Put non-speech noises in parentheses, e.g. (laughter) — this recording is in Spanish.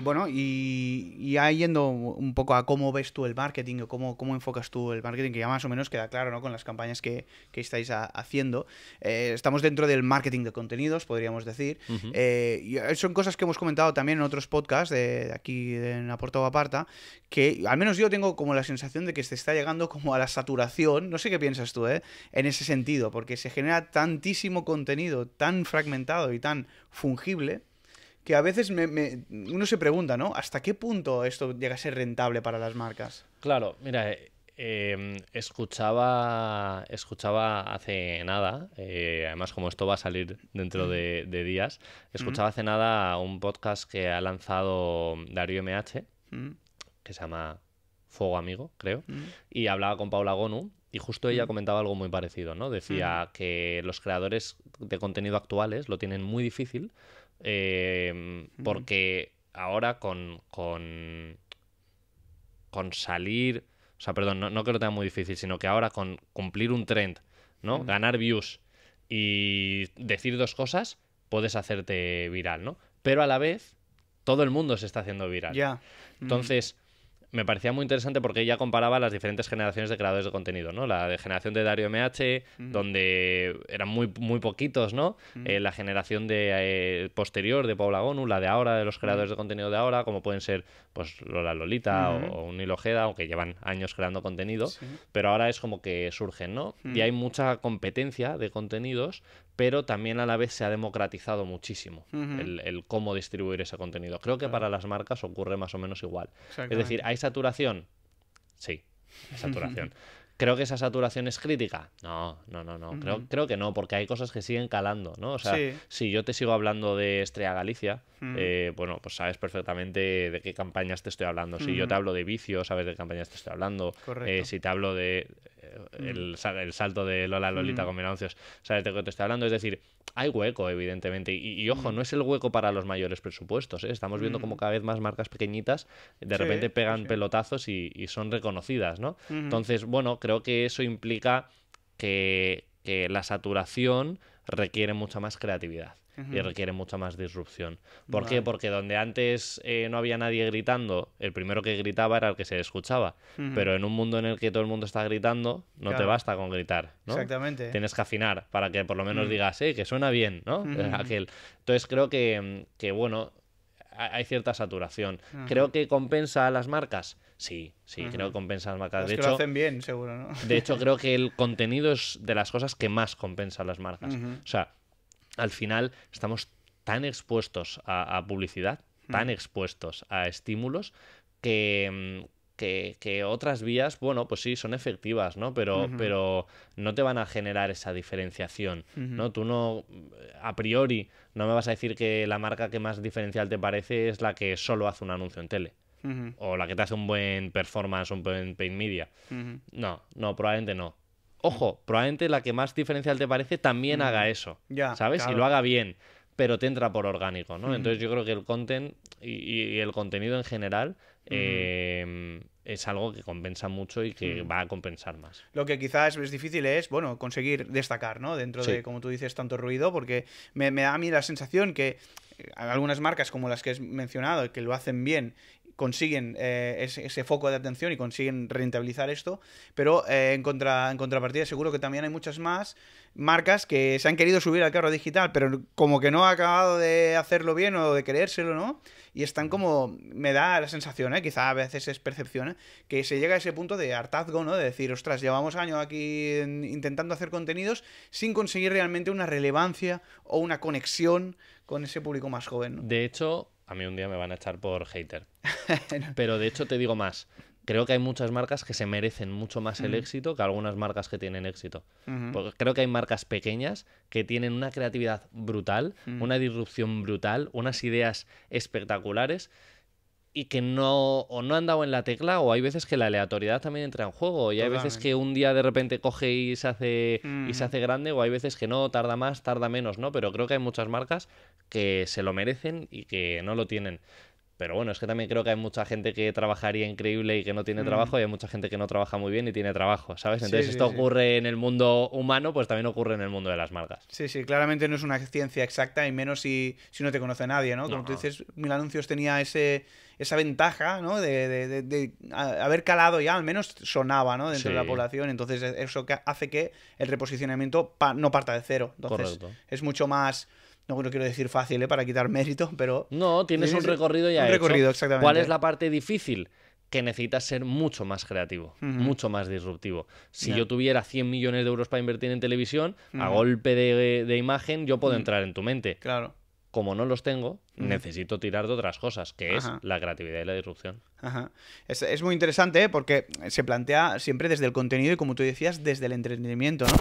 Eh, bueno, y, y ya yendo un poco a cómo ves tú el marketing o cómo, cómo enfocas tú el marketing, que ya más o menos queda claro ¿no? con las campañas que, que estáis a- haciendo. Eh, estamos dentro del marketing de contenidos, podríamos decir. Eh, y son cosas que hemos comentado también en otros podcasts de, de aquí en Aporta o Aparta, que al menos yo tengo como la sensación de que se está llegando como a la saturación, no sé qué piensas tú, ¿eh? en ese sentido, porque se genera tantísimo contenido tan fragmentado y tan fungible que a veces me- me- uno se pregunta, ¿no? ¿Hasta qué punto esto llega a ser rentable para las marcas? Claro, mira, eh, em, escuchaba, escuchaba hace nada, eh, además como esto va a salir dentro de, de días, escuchaba hace nada un podcast que ha lanzado Darío MH, ¿Mm? que se llama Fuego Amigo, creo, ¿Mm? y hablaba con Paula Gonu. Y justo ella comentaba algo muy parecido, ¿no? Decía que los creadores de contenido actuales lo tienen muy difícil eh, porque ahora con, con, con salir, o sea, perdón, no, no que lo tenga muy difícil, sino que ahora con cumplir un trend, ¿no? Ganar views y decir dos cosas, puedes hacerte viral, ¿no? Pero a la vez, todo el mundo se está haciendo viral. Ya. Mm. Entonces, me parecía muy interesante porque ella comparaba las diferentes generaciones de creadores de contenido, ¿no? La de generación de Dario MH, donde eran muy, muy poquitos, ¿no? Eh, la generación de eh, posterior de Paula Gonu, la de ahora, de los creadores de contenido de ahora, como pueden ser pues Lola Lolita o, o un aunque llevan años creando contenido, Sí. pero ahora es como que surgen, ¿no? Y hay mucha competencia de contenidos, pero también a la vez se ha democratizado muchísimo el, el cómo distribuir ese contenido. Creo que para las marcas ocurre más o menos igual. Es decir. ¿hay saturación? Sí, hay saturación. ¿Creo que esa saturación es crítica? No, no, no, no. Creo, creo que no, porque hay cosas que siguen calando, ¿no? O sea, Sí. si yo te sigo hablando de Estrella Galicia, eh, bueno, pues sabes perfectamente de qué campañas te estoy hablando. Si yo te hablo de vicio, sabes de qué campañas te estoy hablando. Correcto. Eh, si te hablo de el, sal- el salto de Lola Lolita con mil anuncios, sabes de qué te estoy hablando. Es decir, hay hueco, evidentemente. Y, y ojo, no es el hueco para los mayores presupuestos. ¿eh? Estamos viendo como cada vez más marcas pequeñitas de Sí, repente pegan sí. pelotazos y, y son reconocidas, ¿no? Entonces, bueno, creo que eso implica que, que la saturación requiere mucha más creatividad y requiere mucha más disrupción. ¿Por qué? Porque donde antes eh, no había nadie gritando, el primero que gritaba era el que se escuchaba. Pero en un mundo en el que todo el mundo está gritando, no te basta con gritar, ¿no? Exactamente. Tienes que afinar para que por lo menos Mm. digas, eh, que suena bien, ¿no? (laughs) Aquel. Entonces creo que, que, bueno, ha- hay cierta saturación. Ajá. ¿Creo que compensa a las marcas? Sí, sí, creo que compensa a las marcas. Los De que lo hecho, hacen bien, seguro, ¿no? de hecho, creo (laughs) que el contenido es de las cosas que más compensa a las marcas. O sea, al final estamos tan expuestos a, a publicidad, tan expuestos a estímulos, que, mm, que, que otras vías, bueno, pues sí, son efectivas, ¿no? Pero, pero no te van a generar esa diferenciación, ¿no? Tú no, a priori, no me vas a decir que la marca que más diferencial te parece es la que solo hace un anuncio en tele. O la que te hace un buen performance, un buen paid media. No, no, probablemente no. Ojo, probablemente la que más diferencial te parece también haga eso. Ya, ¿Sabes? claro. Y lo haga bien, pero te entra por orgánico, ¿no? Entonces yo creo que el content y, el contenido en general eh, es algo que compensa mucho y que va a compensar más. Lo que quizás es difícil es, bueno, conseguir destacar, ¿no? Dentro Sí. de, como tú dices, tanto ruido, porque me, me da a mí la sensación que eh, algunas marcas como las que has mencionado, que lo hacen bien, consiguen eh, ese, ese foco de atención y consiguen rentabilizar esto, pero eh, en, contra, en contrapartida seguro que también hay muchas más marcas que se han querido subir al carro digital, pero como que no ha acabado de hacerlo bien o de creérselo, ¿no? Y están como, me da la sensación, ¿eh? quizá a veces es percepción, ¿eh? que se llega a ese punto de hartazgo, ¿no? De decir, ostras, llevamos años aquí en- intentando hacer contenidos sin conseguir realmente una relevancia o una conexión con ese público más joven, ¿no? De hecho, a mí un día me van a echar por hater. (laughs) Pero de hecho te digo más. Creo que hay muchas marcas que se merecen mucho más el éxito que algunas marcas que tienen éxito. Porque creo que hay marcas pequeñas que tienen una creatividad brutal, una disrupción brutal, unas ideas espectaculares y que no o no han dado en la tecla o hay veces que la aleatoriedad también entra en juego y hay veces que un día de repente coge y se hace y se Ujú. hace grande o hay veces que no tarda más tarda menos no pero creo que hay muchas marcas que se lo merecen y que no lo tienen Pero bueno, es que también creo que hay mucha gente que trabajaría increíble y que no tiene Mm. trabajo, y hay mucha gente que no trabaja muy bien y tiene trabajo, ¿sabes? Entonces, sí, esto sí. ocurre en el mundo humano, pues también ocurre en el mundo de las marcas. Sí, sí, claramente no es una ciencia exacta y menos si, si no te conoce nadie, ¿no? Como No. tú dices, Mil Anuncios tenía ese, esa ventaja, ¿no? De, de- de- de haber calado ya, al menos sonaba, ¿no? Dentro de la población. Entonces, e- eso hace que el reposicionamiento pa- no parta de cero. Entonces, Correcto. es mucho más, no, no quiero decir fácil, ¿eh? Para quitar mérito, pero... No, tienes un recorrido ya un hecho. recorrido, exactamente. ¿Cuál es la parte difícil? Que necesitas ser mucho más creativo, mucho más disruptivo. Si yo tuviera 100 millones de euros para invertir en televisión, a golpe de, de imagen yo puedo entrar en tu mente. Claro. Como no los tengo, necesito tirar de otras cosas, que Ajá. es la creatividad y la disrupción. Ajá. Es, es muy interesante ¿eh? porque se plantea siempre desde el contenido y como tú decías, desde el entretenimiento, ¿no?